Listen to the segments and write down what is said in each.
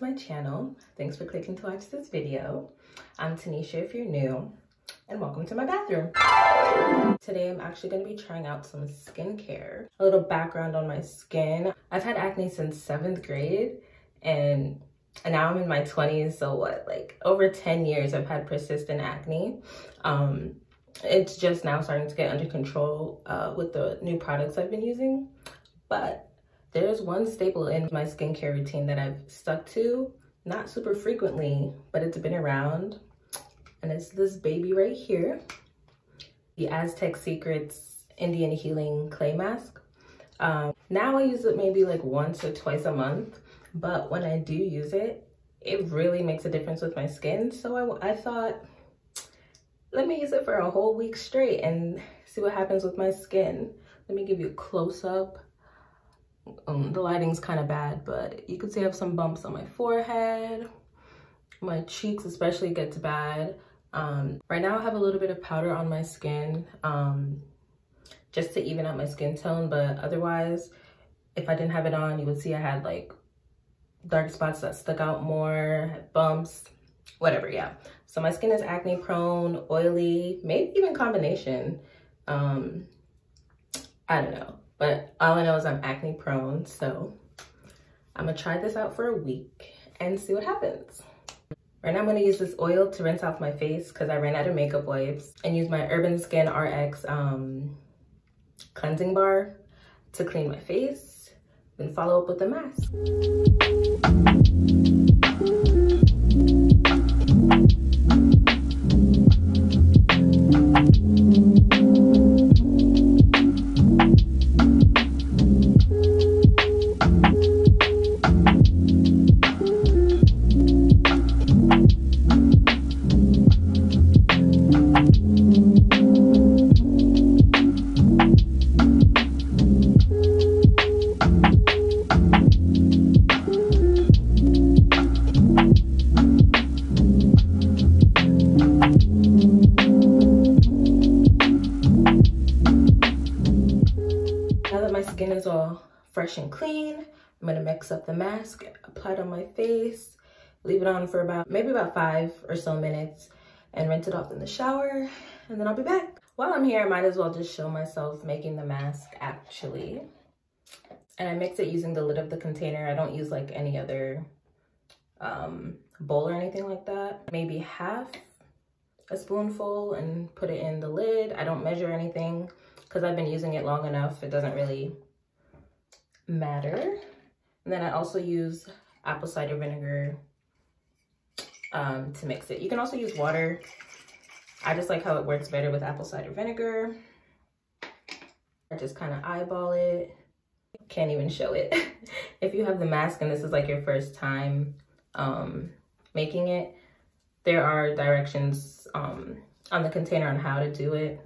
my channel. Thanks for clicking to watch this video. I'm tanisha if you're new and welcome to my bathroom. Today i'm actually going to be trying out some skincare. A little background on my skin. I've had acne since seventh grade and and now i'm in my 20s so what like over 10 years i've had persistent acne. Um it's just now starting to get under control uh, with the new products i've been using but there's one staple in my skincare routine that I've stuck to, not super frequently, but it's been around. And it's this baby right here, the Aztec Secrets Indian Healing Clay Mask. Um, now I use it maybe like once or twice a month, but when I do use it, it really makes a difference with my skin. So I, I thought, let me use it for a whole week straight and see what happens with my skin. Let me give you a close up um, the lighting's kind of bad, but you can see I have some bumps on my forehead. My cheeks especially gets bad. Um, right now I have a little bit of powder on my skin um, just to even out my skin tone, but otherwise, if I didn't have it on, you would see I had like dark spots that stuck out more, bumps, whatever, yeah. So my skin is acne prone, oily, maybe even combination. Um, I don't know. But all I know is I'm acne prone, so I'm gonna try this out for a week and see what happens. Right now I'm gonna use this oil to rinse off my face because I ran out of makeup wipes and use my Urban Skin RX um, cleansing bar to clean my face, then follow up with the mask. Fresh and clean. I'm gonna mix up the mask, apply it on my face, leave it on for about, maybe about five or so minutes and rinse it off in the shower and then I'll be back. While I'm here, I might as well just show myself making the mask actually. And I mix it using the lid of the container. I don't use like any other um, bowl or anything like that. Maybe half a spoonful and put it in the lid. I don't measure anything because I've been using it long enough. It doesn't really matter. And then I also use apple cider vinegar um, to mix it. You can also use water. I just like how it works better with apple cider vinegar. I just kind of eyeball it. Can't even show it. if you have the mask and this is like your first time um, making it, there are directions um, on the container on how to do it.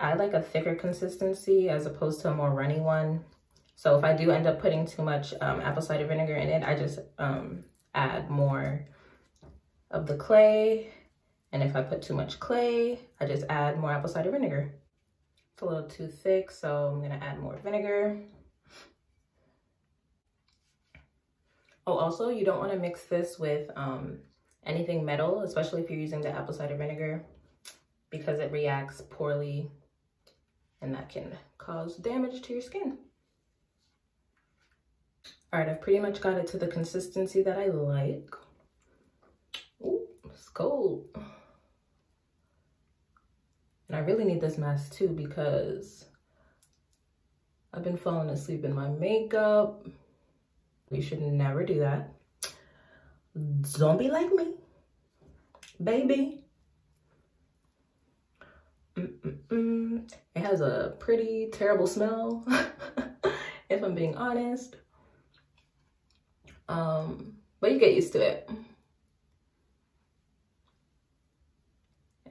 I like a thicker consistency as opposed to a more runny one. So if I do end up putting too much um, apple cider vinegar in it, I just um, add more of the clay. And if I put too much clay, I just add more apple cider vinegar. It's a little too thick, so I'm gonna add more vinegar. Oh, also, you don't wanna mix this with um, anything metal, especially if you're using the apple cider vinegar because it reacts poorly and that can cause damage to your skin. All right, I've pretty much got it to the consistency that I like. Ooh, it's cold. And I really need this mask too because I've been falling asleep in my makeup. We should never do that. Don't be like me, baby. Mm -mm -mm. It has a pretty terrible smell, if I'm being honest. Um, but you get used to it.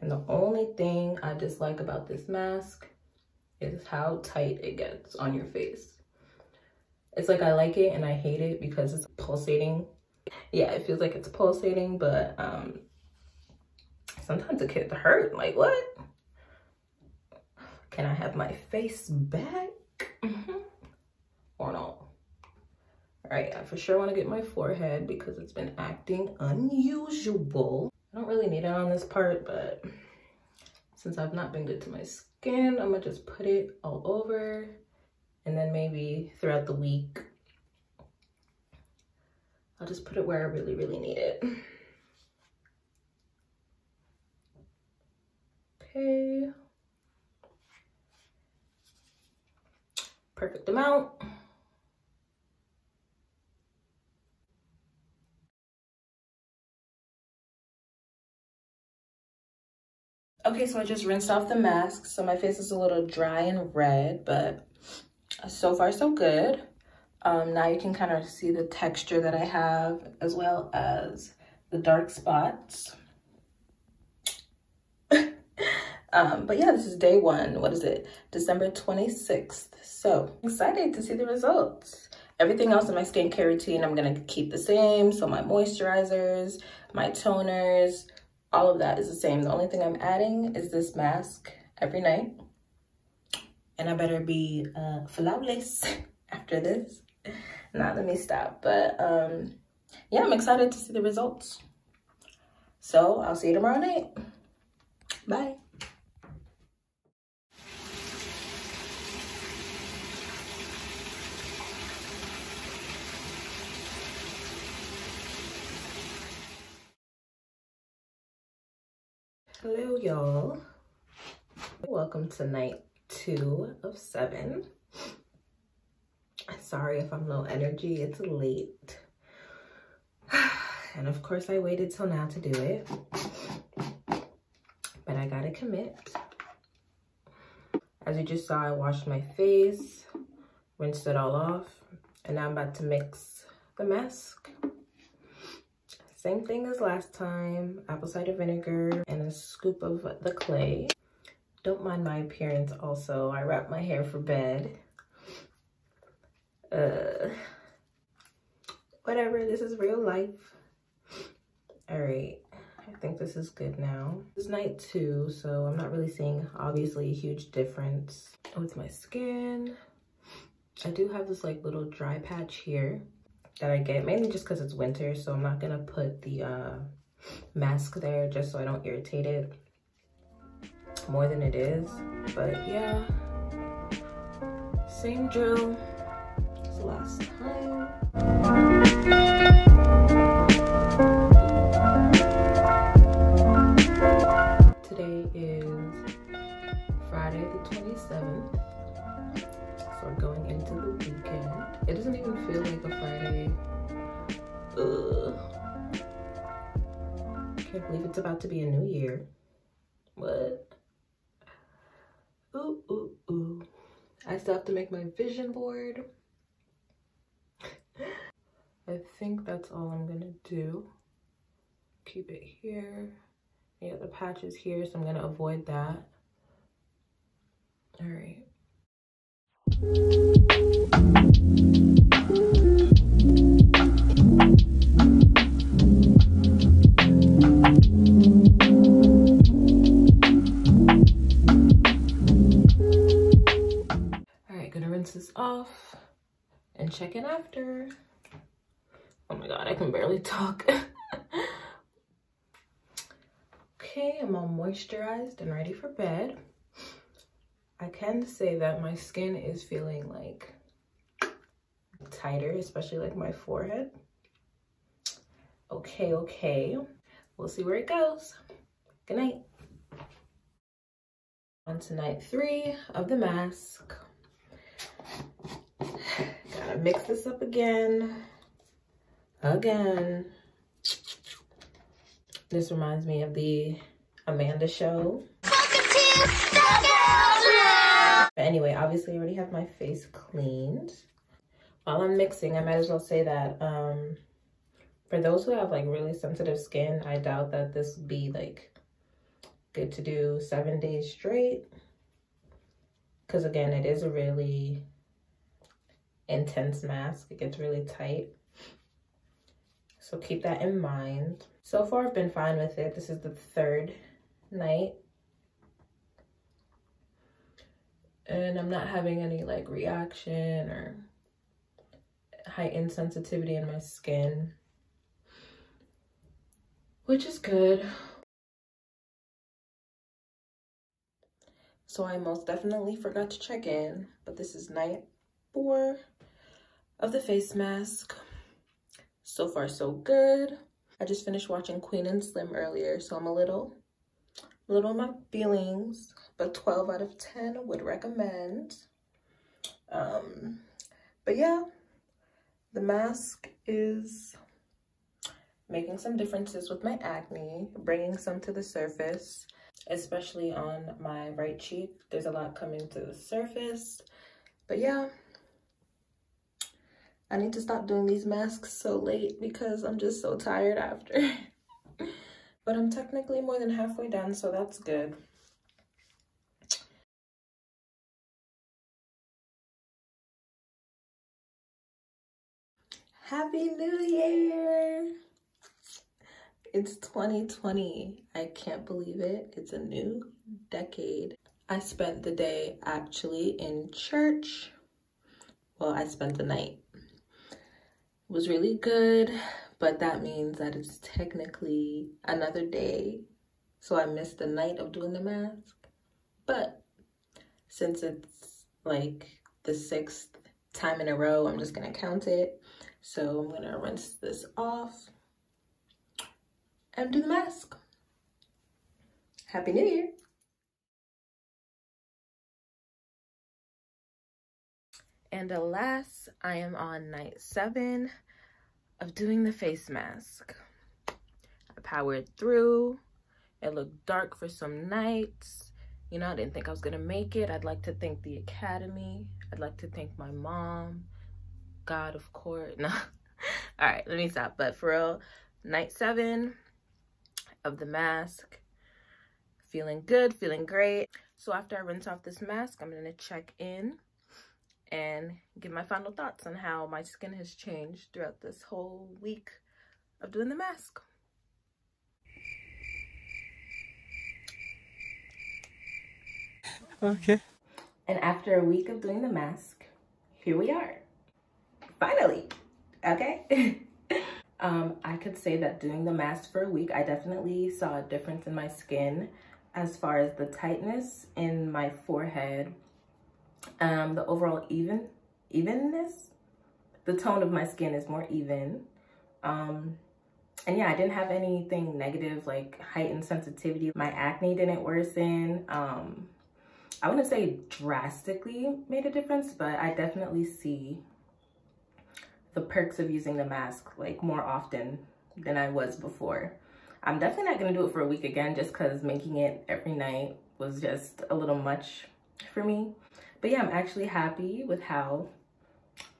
And the only thing I dislike about this mask is how tight it gets on your face. It's like I like it and I hate it because it's pulsating. Yeah, it feels like it's pulsating, but um, sometimes it can hurt. Like, what? Can I have my face back? Mm -hmm. Or no? All right, I for sure want to get my forehead because it's been acting unusual. I don't really need it on this part, but since I've not been good to my skin, I'm gonna just put it all over and then maybe throughout the week, I'll just put it where I really, really need it. Okay. Perfect amount. Okay, so I just rinsed off the mask. So my face is a little dry and red, but so far so good. Um, now you can kind of see the texture that I have as well as the dark spots. um, but yeah, this is day one. What is it? December 26th. So excited to see the results. Everything else in my skincare routine, I'm gonna keep the same. So my moisturizers, my toners, all of that is the same. The only thing I'm adding is this mask every night. And I better be uh, flawless after this. Not let me stop. But um, yeah, I'm excited to see the results. So I'll see you tomorrow night. Bye. Hello, y'all. Welcome to night two of seven. Sorry if I'm low energy, it's late. And of course I waited till now to do it, but I gotta commit. As you just saw, I washed my face, rinsed it all off, and now I'm about to mix the mask. Same thing as last time, apple cider vinegar and a scoop of the clay. Don't mind my appearance also. I wrap my hair for bed. Uh, whatever, this is real life. All right, I think this is good now. It's night two, so I'm not really seeing obviously a huge difference with my skin. I do have this like little dry patch here that I get, mainly just because it's winter, so I'm not gonna put the uh, mask there just so I don't irritate it more than it is. But yeah, same drill as last time. Have to make my vision board. I think that's all I'm gonna do. Keep it here. Yeah, the patch is here, so I'm gonna avoid that. All right. This off and check in after. Oh my God, I can barely talk. okay, I'm all moisturized and ready for bed. I can say that my skin is feeling like tighter, especially like my forehead. Okay, okay. We'll see where it goes. Good night. On to night three of the mask. Mix this up again. Again. This reminds me of the Amanda show. But anyway, obviously I already have my face cleaned. While I'm mixing, I might as well say that um, for those who have like really sensitive skin, I doubt that this would be like good to do seven days straight. Because again, it is a really intense mask. It gets really tight. So keep that in mind. So far, I've been fine with it. This is the third night and I'm not having any like reaction or heightened sensitivity in my skin, which is good. So I most definitely forgot to check in, but this is night four of the face mask. So far, so good. I just finished watching Queen and Slim earlier, so I'm a little, a little in my feelings, but 12 out of 10 would recommend. Um, but yeah, the mask is making some differences with my acne, bringing some to the surface, especially on my right cheek. There's a lot coming to the surface. But yeah, I need to stop doing these masks so late because I'm just so tired after. but I'm technically more than halfway done, so that's good. Happy New Year! It's 2020. I can't believe it. It's a new decade. I spent the day actually in church. Well, I spent the night. Was really good, but that means that it's technically another day. So I missed the night of doing the mask. But since it's like the sixth time in a row, I'm just gonna count it. So I'm gonna rinse this off and do the mask. Happy New Year. And alas, I am on night seven of doing the face mask. I powered through. It looked dark for some nights. You know, I didn't think I was gonna make it. I'd like to thank the Academy. I'd like to thank my mom God, of course. No. All right, let me stop. But for real, night seven of the mask. Feeling good, feeling great. So after I rinse off this mask, I'm to check in and give my final thoughts on how my skin has changed throughout this whole week of doing the mask. Okay. And after a week of doing the mask, here we are finally, okay? um, I could say that doing the mask for a week, I definitely saw a difference in my skin as far as the tightness in my forehead, um, the overall even evenness. The tone of my skin is more even. Um, and yeah, I didn't have anything negative like heightened sensitivity. My acne didn't worsen. Um, I wouldn't say drastically made a difference, but I definitely see the perks of using the mask like more often than I was before. I'm definitely not gonna do it for a week again just cause making it every night was just a little much for me. But yeah, I'm actually happy with how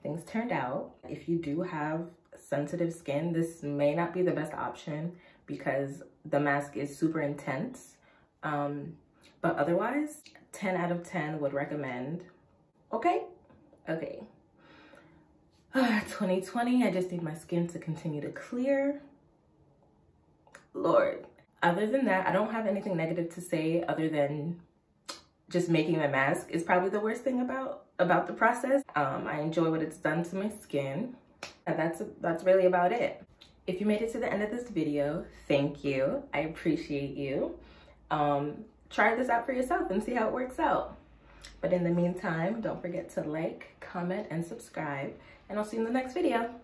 things turned out. If you do have sensitive skin, this may not be the best option because the mask is super intense. Um, but otherwise, 10 out of 10 would recommend. Okay? Okay. 2020, I just need my skin to continue to clear. Lord. Other than that, I don't have anything negative to say other than just making the mask is probably the worst thing about about the process. Um, I enjoy what it's done to my skin. And that's, that's really about it. If you made it to the end of this video, thank you. I appreciate you. Um, try this out for yourself and see how it works out. But in the meantime, don't forget to like, comment, and subscribe and I'll see you in the next video.